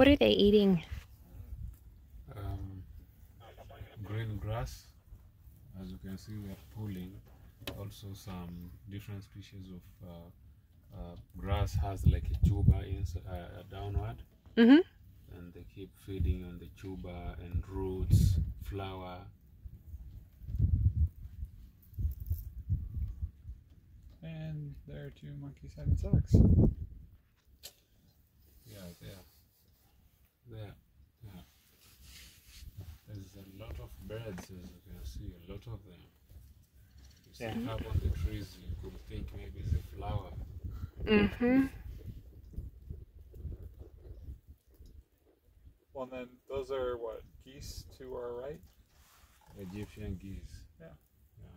What are they eating? Um, green grass. As you can see, we are pulling. Also, some different species of uh, uh, grass has like a tuber inside, uh, downward, Mm-hmm. and they keep feeding on the tuber and roots, flower. And there are two monkeys having sex. Yeah, there, there, yeah. There's a lot of birds, as you can see, a lot of them. You see Yeah. up on the trees, you could think maybe it's a flower. Mm-hmm. Well, then those are what geese to our right. Egyptian geese. Yeah. Yeah.